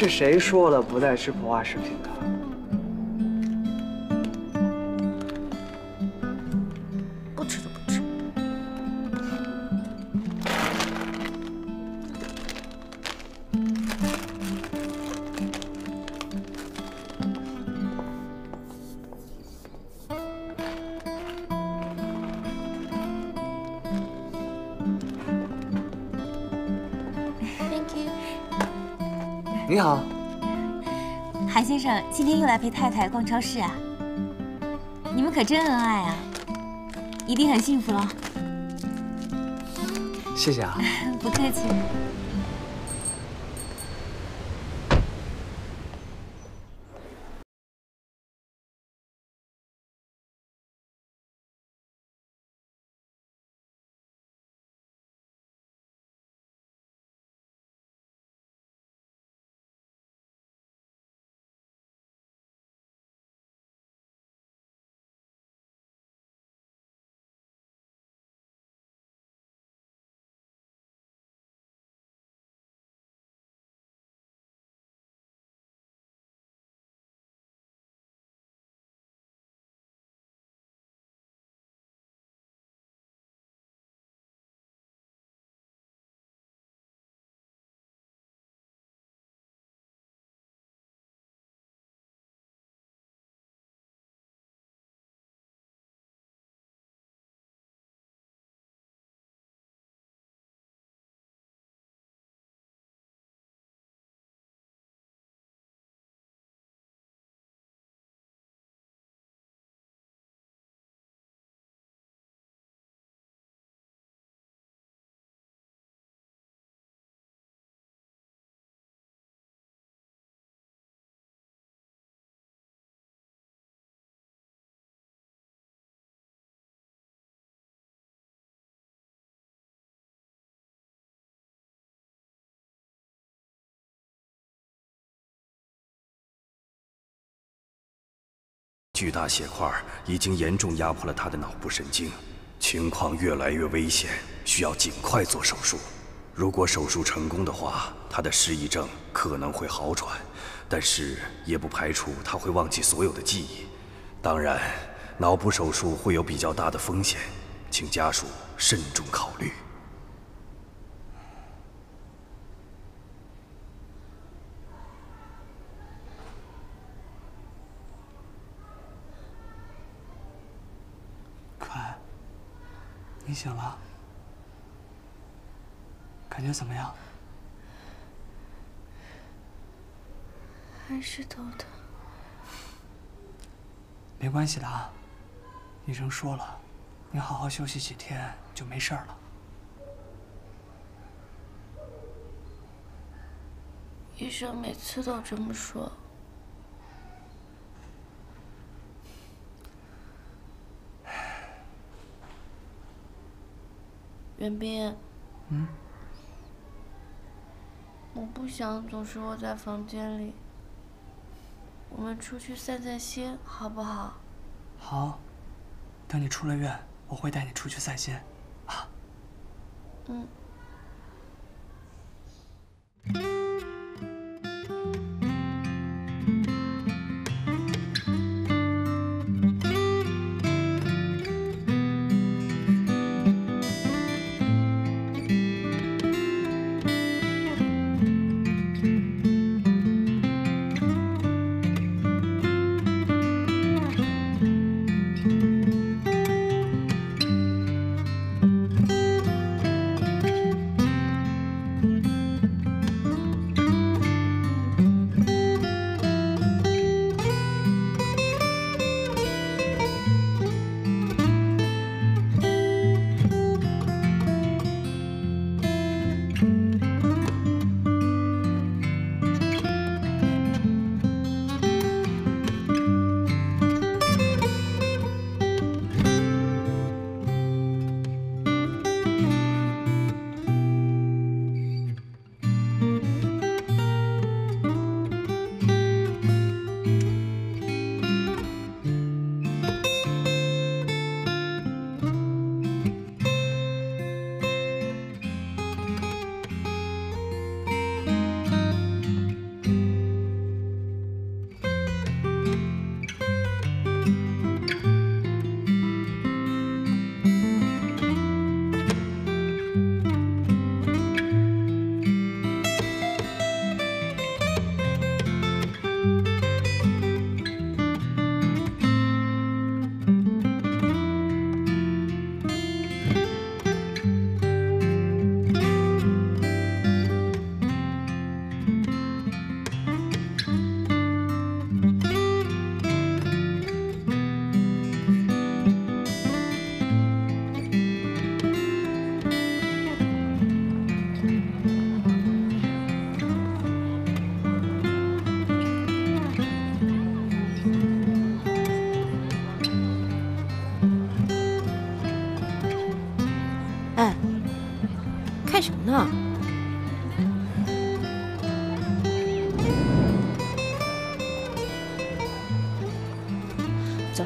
是谁说了不带吃膨化食品的？你好，韩先生今天又来陪太太逛超市啊？你们可真恩爱啊，一定很幸福喽。谢谢啊。不客气。巨大血块已经严重压迫了他的脑部神经，情况越来越危险，需要尽快做手术。如果手术成功的话，他的失忆症可能会好转，但是也不排除他会忘记所有的记忆。当然，脑部手术会有比较大的风险，请家属慎重考虑。你醒了，感觉怎么样？还是头疼。没关系的啊，医生说了，你好好休息几天就没事了。医生每次都这么说。袁斌，嗯，我不想总是窝在房间里，我们出去散散心，好不好？好，等你出了院，我会带你出去散心。啊嗯。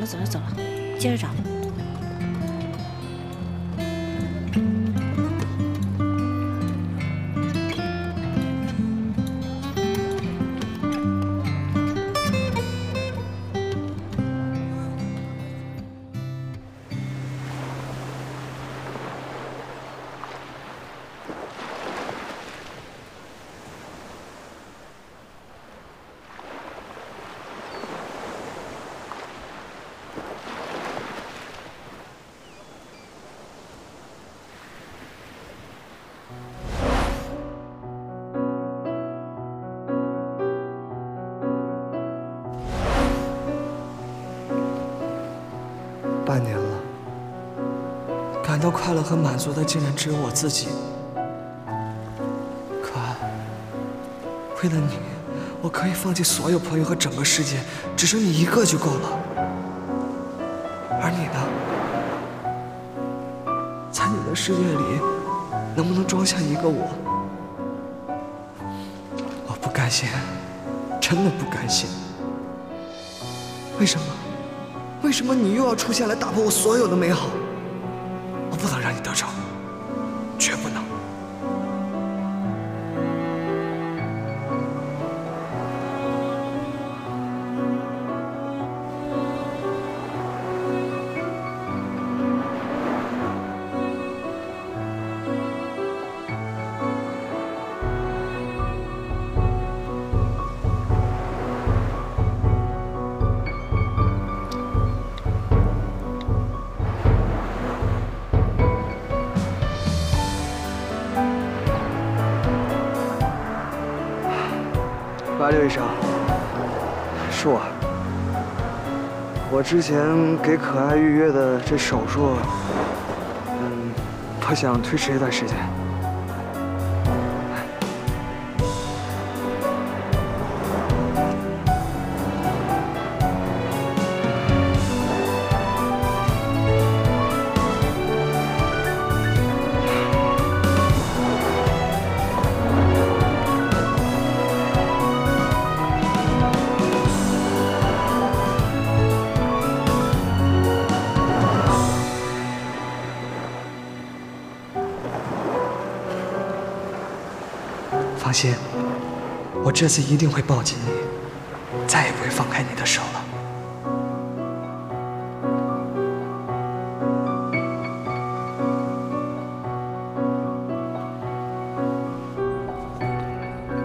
走了走了，接着找。快乐和满足的竟然只有我自己。可爱，为了你，我可以放弃所有朋友和整个世界，只剩你一个就够了。而你呢？在你的世界里，能不能装下一个我？我不甘心，真的不甘心。为什么？为什么你又要出现来打破我所有的美好？之前给可爱预约的这手术，嗯，我想推迟一段时间。这次一定会抱紧你，再也不会放开你的手了。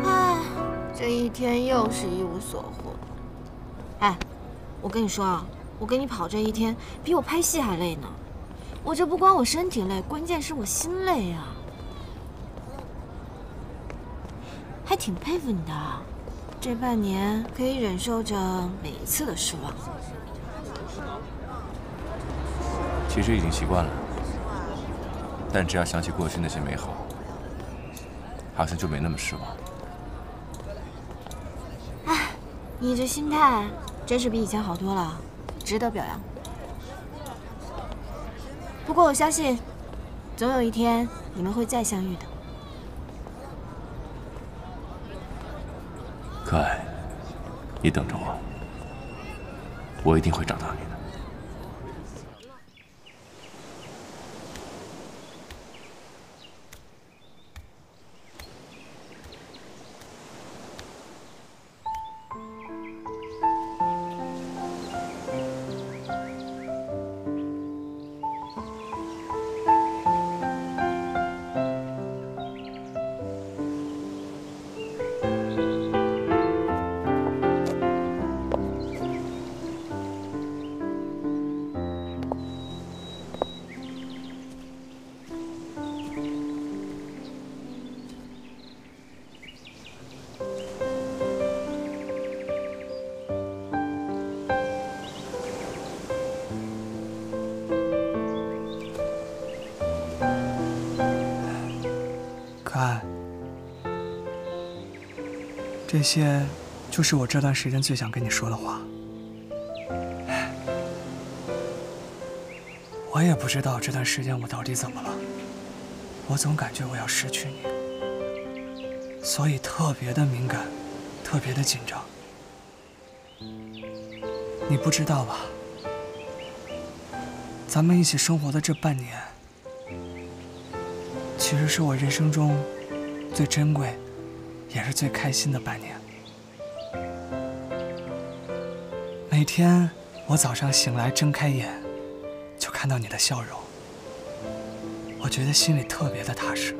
哎，这一天又是一无所获。哎，我跟你说啊，我跟你跑这一天，比我拍戏还累呢。我这不光我身体累，关键是我心累啊。还挺佩服你的，这半年可以忍受着每一次的失望。其实已经习惯了，但只要想起过去那些美好，好像就没那么失望。哎，你这心态真是比以前好多了，值得表扬。不过我相信，总有一天你们会再相遇的。可爱，你等着我，我一定会找到你的。这些就是我这段时间最想跟你说的话。我也不知道这段时间我到底怎么了，我总感觉我要失去你，所以特别的敏感，特别的紧张。你不知道吧？咱们一起生活的这半年，其实是我人生中最珍贵，也是最开心的半年。每天我早上醒来睁开眼，就看到你的笑容，我觉得心里特别的踏实，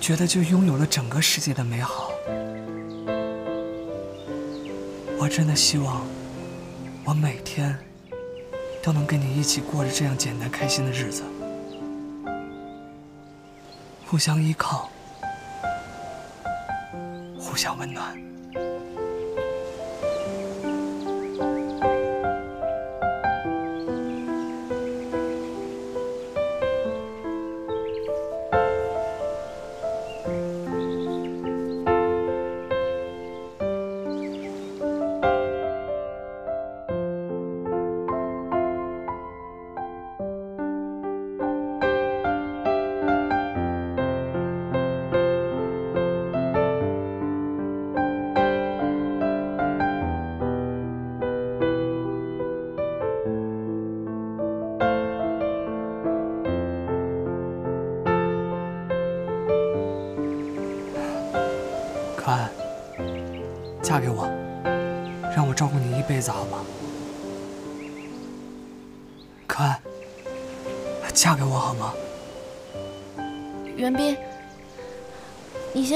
觉得就拥有了整个世界的美好。我真的希望，我每天都能跟你一起过着这样简单开心的日子，互相依靠，互相温暖。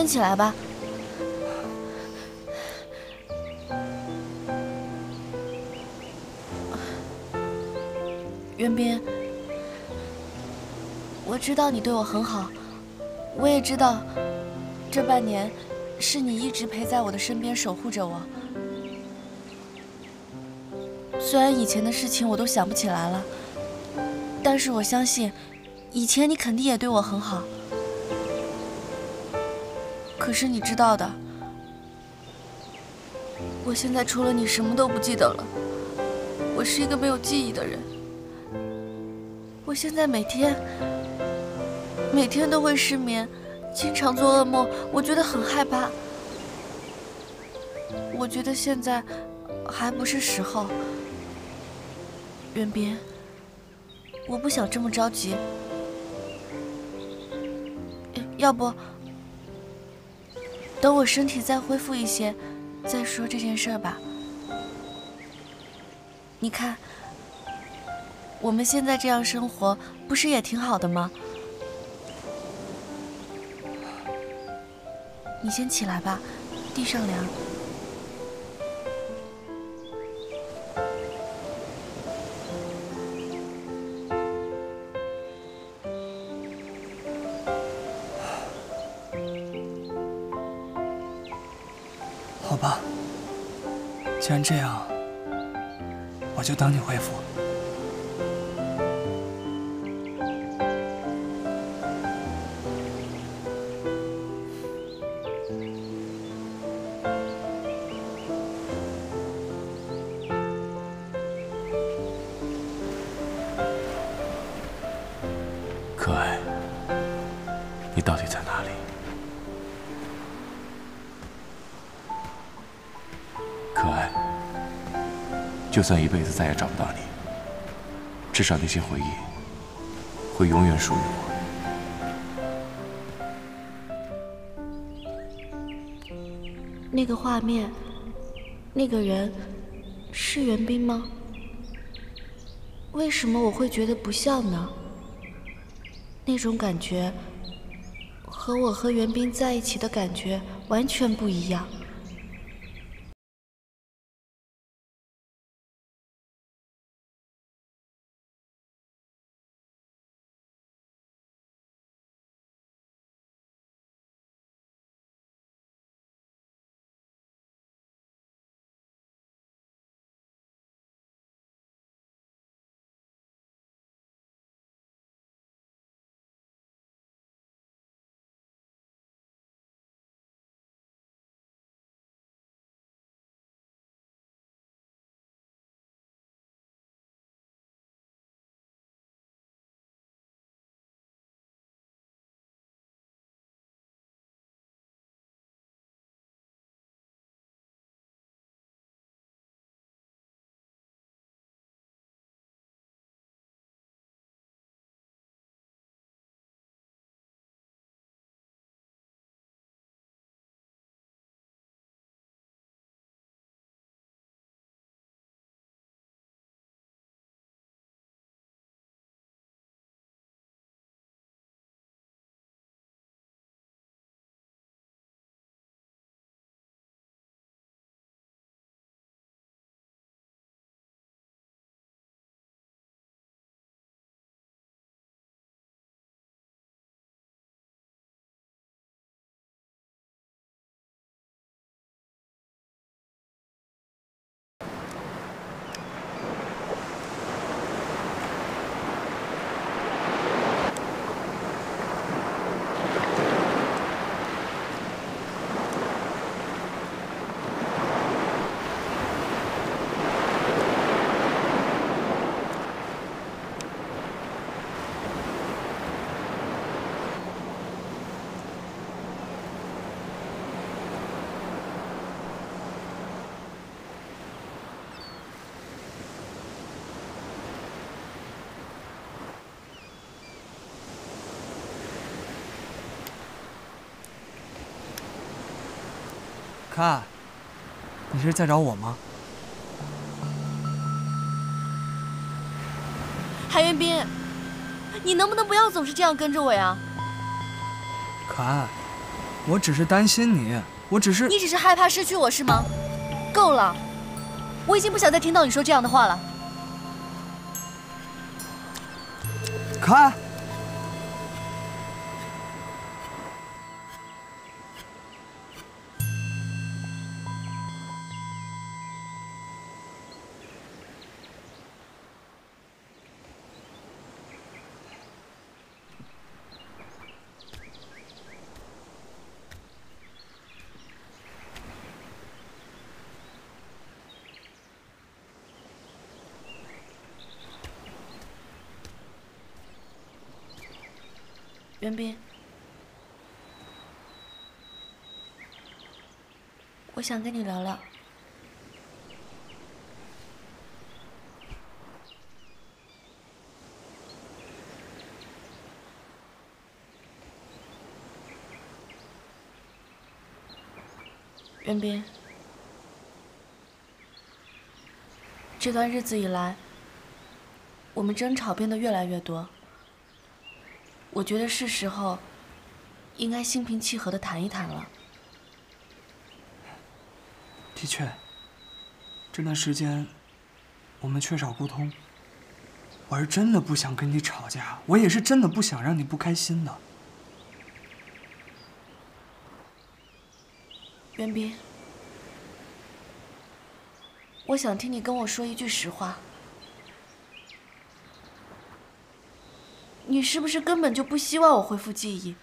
起来吧。袁斌，我知道你对我很好，我也知道这半年是你一直陪在我的身边守护着我。虽然以前的事情我都想不起来了，但是我相信，以前你肯定也对我很好。可是你知道的，我现在除了你什么都不记得了。我是一个没有记忆的人。我现在每天每天都会失眠，经常做噩梦，我觉得很害怕。我觉得现在还不是时候。袁斌，我不想这么着急，要不等我身体再恢复一些，再说这件事儿吧。你看，我们现在这样生活，不是也挺好的吗？你先起来吧，地上凉。这样，我就等你回复。可爱，你到底在哪里？可爱，就算一辈子再也找不到你，至少那些回忆会永远属于我。那个画面，那个人，是袁冰吗？为什么我会觉得不像呢？那种感觉，和我和袁冰在一起的感觉完全不一样。可爱，你是在找我吗？韩元斌，你能不能不要总是这样跟着我呀？可爱，我只是担心你，我只是……你只是害怕失去我是吗？够了，我已经不想再听到你说这样的话了。可爱。袁斌，我想跟你聊聊。袁斌，这段日子以来，我们争吵变得越来越多。我觉得是时候，应该心平气和的谈一谈了。的确，这段时间我们缺少沟通。我是真的不想跟你吵架，我也是真的不想让你不开心的。袁斌，我想听你跟我说一句实话。你是不是根本就不希望我恢复记忆？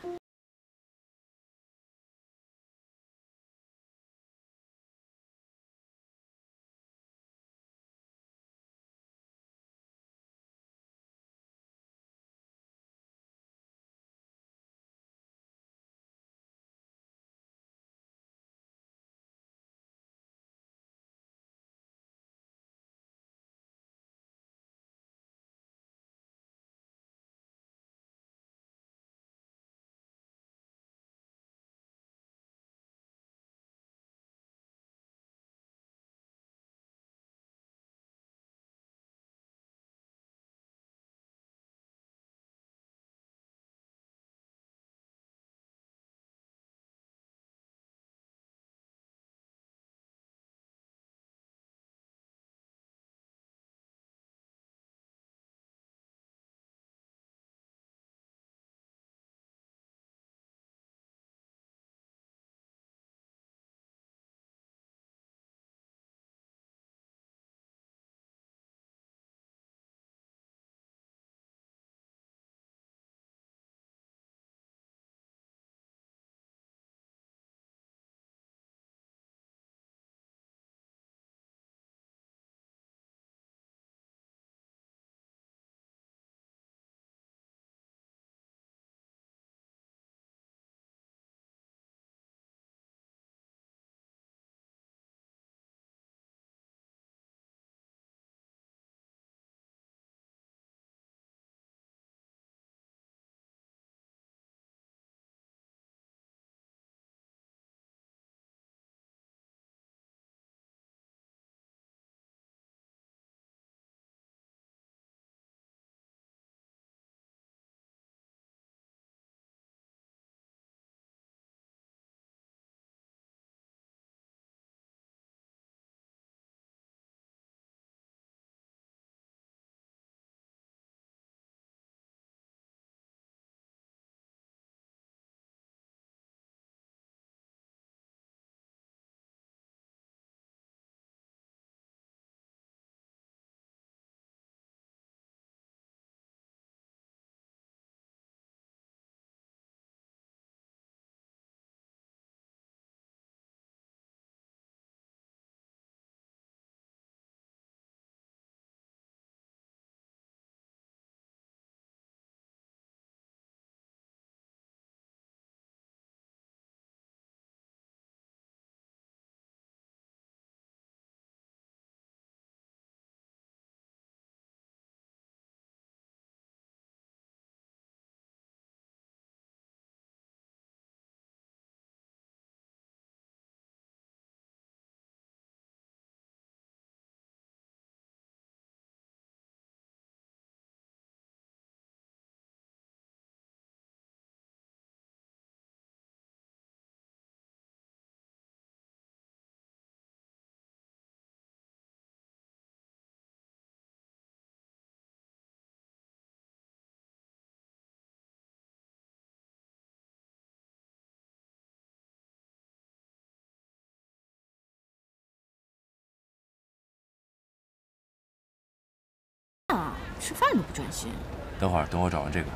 吃饭都不专心。等会儿，等我找完这个。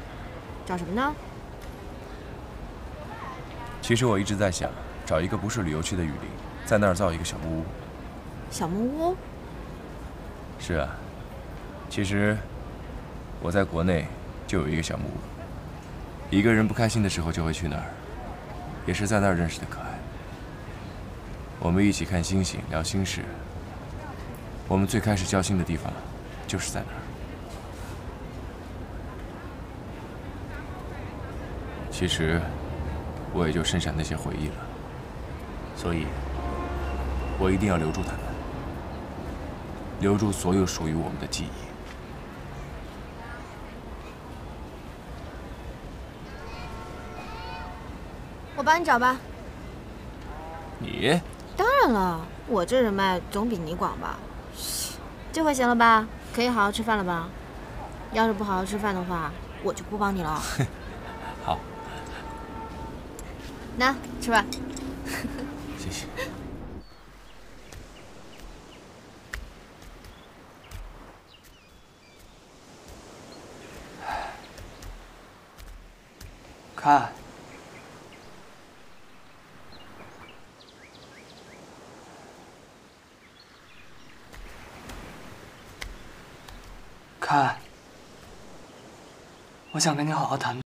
找什么呢？其实我一直在想，找一个不是旅游区的雨林，在那儿造一个小木屋。小木屋？是啊，其实我在国内就有一个小木屋，一个人不开心的时候就会去那儿，也是在那儿认识的可爱。我们一起看星星，聊心事。我们最开始交心的地方，就是在那儿。其实，我也就剩下那些回忆了，所以，我一定要留住他们，留住所有属于我们的记忆。我帮你找吧。你？当然了，我这人脉总比你广吧。这回行了吧？可以好好吃饭了吧？要是不好好吃饭的话，我就不帮你了。好。那吃吧。谢谢。看，看，我想跟你好好谈。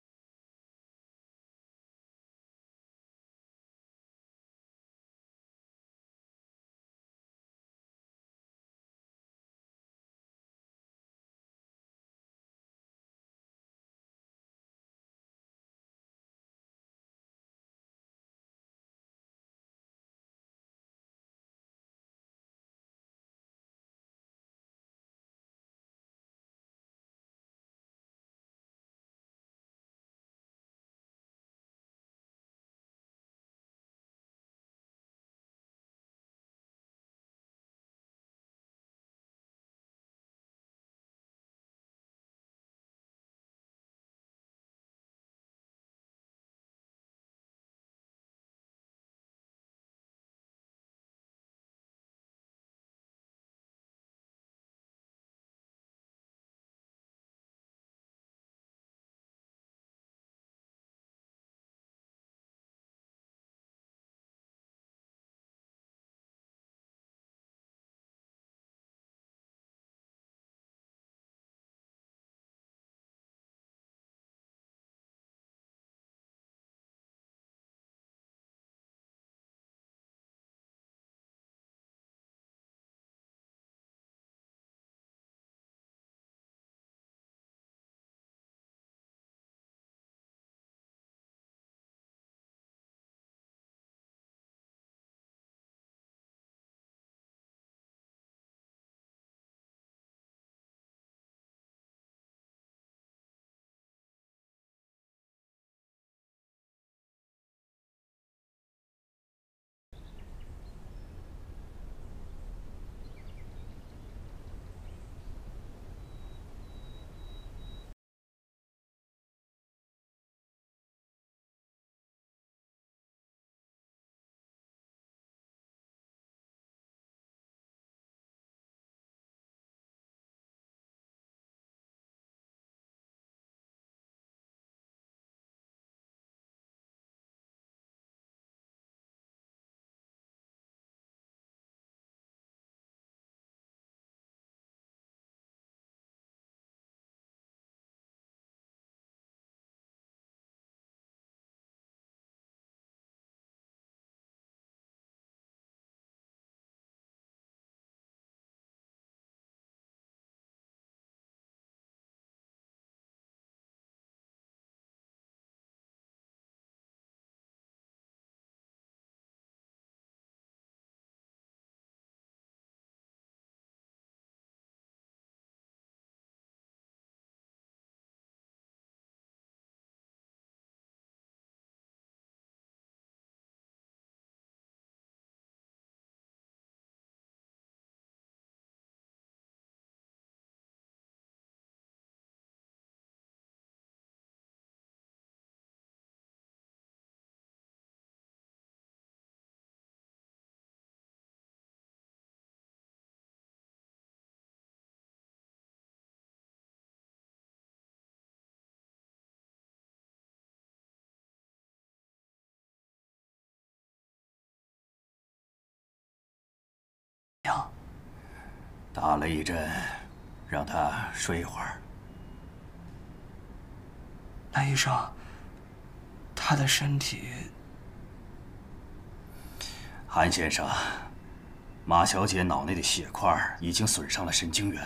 样？打了一针，让他睡一会儿。那医生，他的身体……韩先生，马小姐脑内的血块已经损伤了神经元，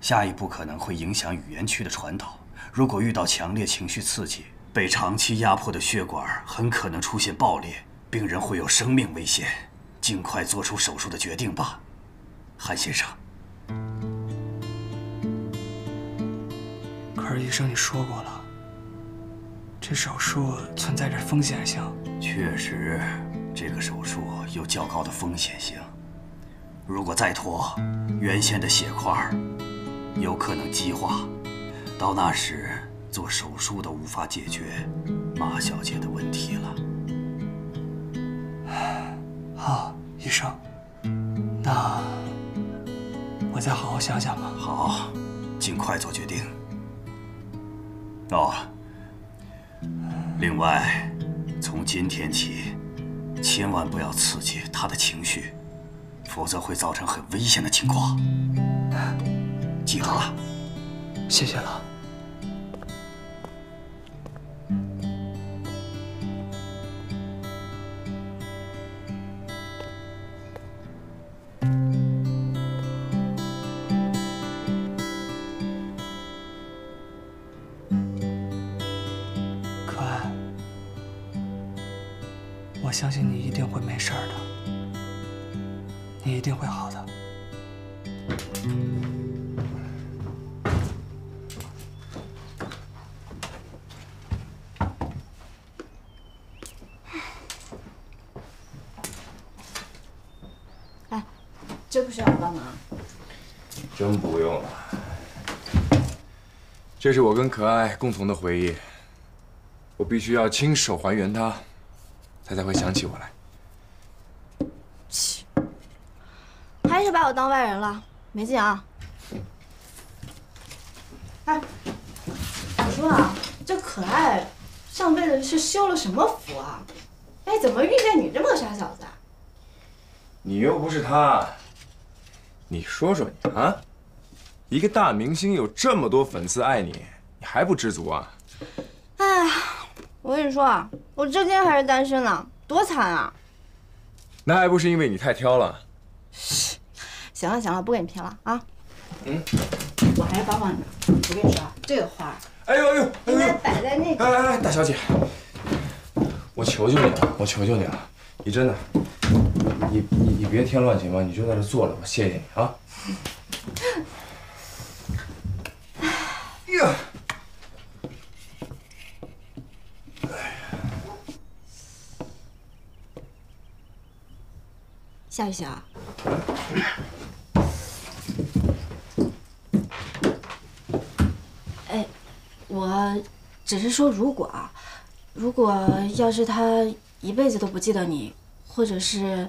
下一步可能会影响语言区的传导。如果遇到强烈情绪刺激，被长期压迫的血管很可能出现爆裂，病人会有生命危险。尽快做出手术的决定吧，韩先生。可是医生，你说过了，这手术存在着风险性。确实，这个手术有较高的风险性。如果再拖，原先的血块有可能激化，到那时做手术都无法解决马小姐的问题了。好，医生，那我再好好想想吧。好，尽快做决定。哦，另外，从今天起，千万不要刺激他的情绪，否则会造成很危险的情况。记住了，谢谢了。这是我跟可爱共同的回忆，我必须要亲手还原它，它才会想起我来。切还是把我当外人了，没劲啊！哎，我说啊，这可爱上辈子是修了什么福啊？哎，怎么遇见你这么个傻小子啊？你又不是他，你说说你啊，一个大明星有这么多粉丝爱你，你还不知足啊？哎，我跟你说啊，我至今还是单身呢，多惨啊！那还不是因为你太挑了？行了行了，不跟你贫了啊！嗯，我还是帮帮你。我跟你说啊，这个花哎呦哎呦哎呦！应该摆在那个。哎哎哎，大小姐，我求求你了，我求求你了，你真的，你你你别添乱行吗？你就在这坐着，我谢谢你啊。呀，夏雨晴，哎，我只是说，如果啊，如果要是他一辈子都不记得你，或者是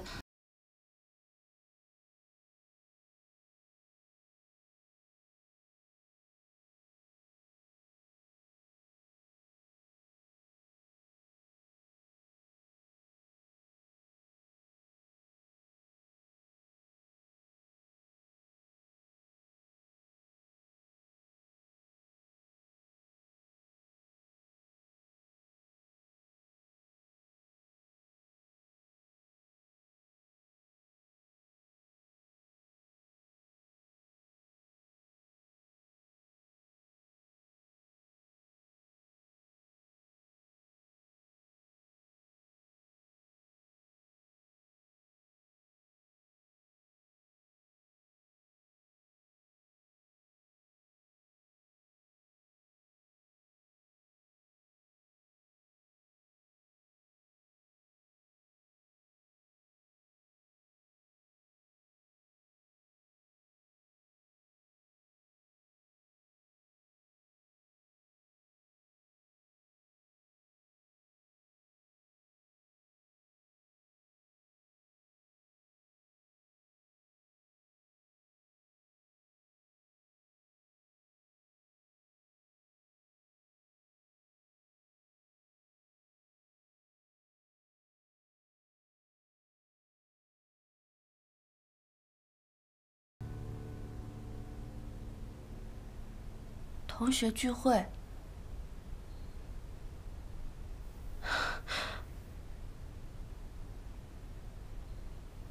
同学聚会。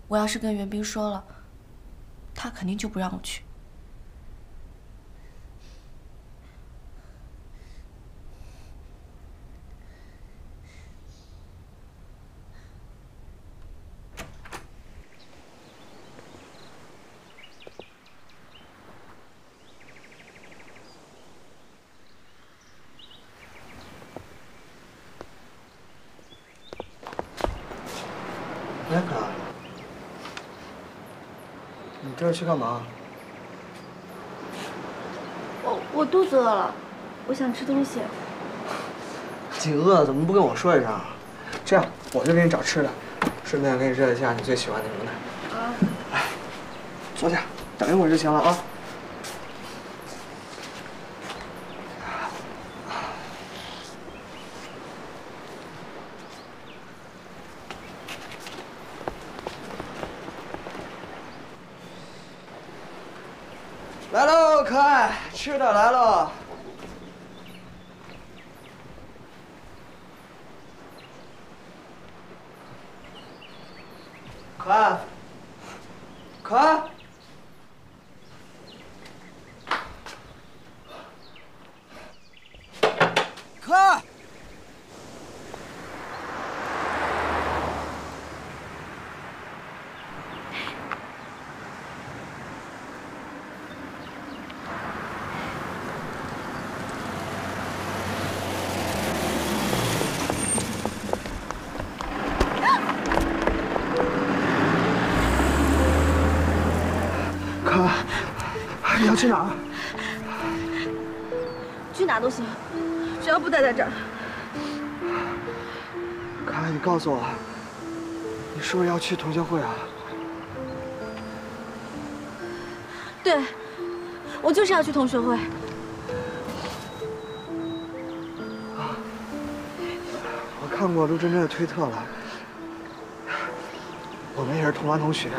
我要是跟袁冰说了，他肯定就不让我去。哎，可爱，你这是去干嘛？我我肚子饿了，我想吃东西。你饿了怎么不跟我说一声啊？这样我就给你找吃的，顺便给你热一下你最喜欢的牛奶。啊，来，坐下，等一会儿就行了啊。来喽，可爱，吃的来喽。可爱，可爱，可爱，可爱，你要去哪儿？去哪都行，只要不待在这儿。可爱，你告诉我，你是不是要去同学会啊？对，我就是要去同学会。啊我看过陆真真的推特了，我们也是同班同学。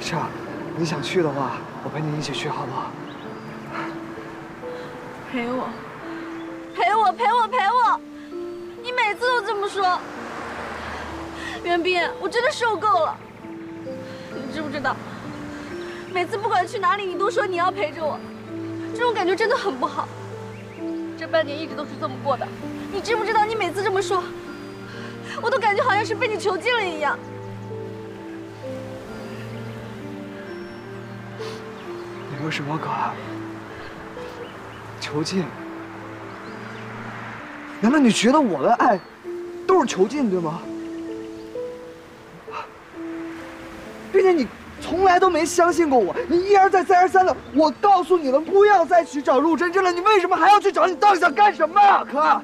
这样，你想去的话，我陪你一起去，好不好？陪我，陪我，陪我，陪我！你每次都这么说，袁斌，我真的受够了。你知不知道，每次不管去哪里，你都说你要陪着我，这种感觉真的很不好。这半年一直都是这么过的，你知不知道？你每次这么说，我都感觉好像是被你囚禁了一样。你说什么，可爱？囚禁？难道你觉得我的爱都是囚禁，对吗？并且你从来都没相信过我，你一而再再而三的，我告诉你了，不要再去找陆真真了，你为什么还要去找？你到底想干什么啊，可爱？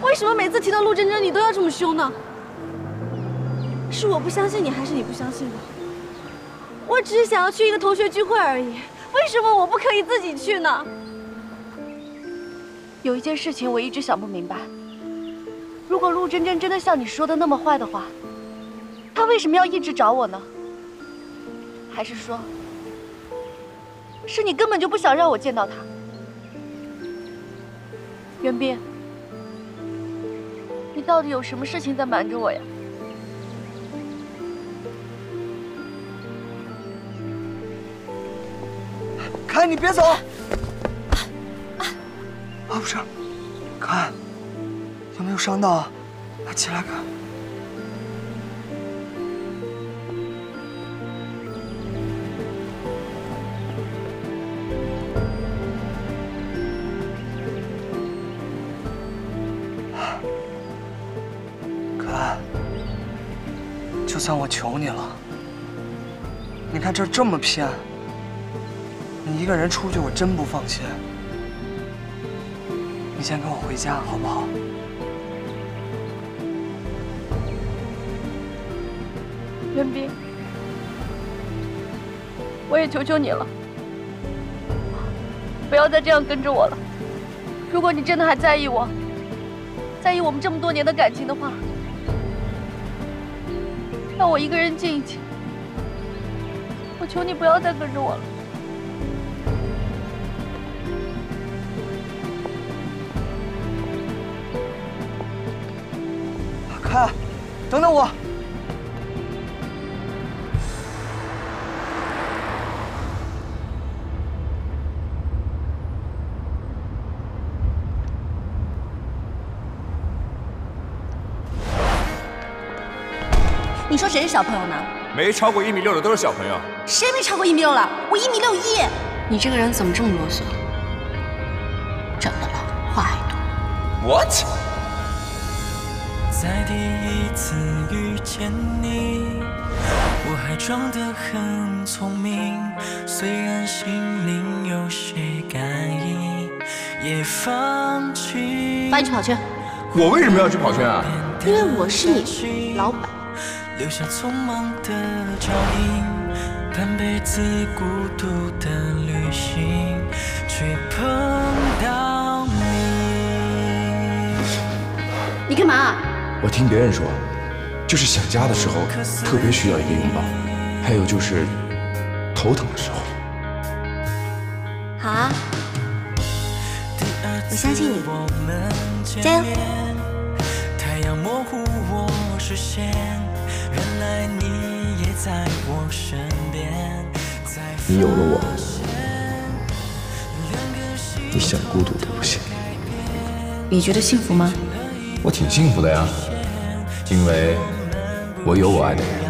为什么每次提到陆真真，你都要这么凶呢？是我不相信你，还是你不相信我？我只是想要去一个同学聚会而已，为什么我不可以自己去呢？有一件事情我一直想不明白，如果陆真真真的像你说的那么坏的话，她为什么要一直找我呢？还是说，是你根本就不想让我见到她？袁斌，你到底有什么事情在瞒着我呀？可爱，你别走！啊，不是，可爱，有没有伤到啊？来，起来看。可爱，就算我求你了，你看这这么偏。一个人出去，我真不放心。你先跟我回家，好不好？袁斌，我也求求你了，不要再这样跟着我了。如果你真的还在意我，在意我们这么多年的感情的话，让我一个人静一静。我求你不要再跟着我了。凯，等等我。你说谁是小朋友呢？没超过一米六的都是小朋友。谁没超过一米六了？我一米六一。你这个人怎么这么啰嗦？怎么了？话还多。What？在第一次遇见你，我还装得很聪明，虽然心灵有些感应，也放弃。发你去跑圈，我为什么要去跑圈啊？因为我是你老板。留下匆忙的脚印，半辈子孤独的旅行，却碰到你。你干嘛？我听别人说，就是想家的时候特别需要一个拥抱，还有就是头疼的时候。好啊，我相信你加油！太阳模糊我视线，原来你也在我身边。你有了我，你想孤独都不行。你觉得幸福吗？我挺幸福的呀，因为我有我爱的人。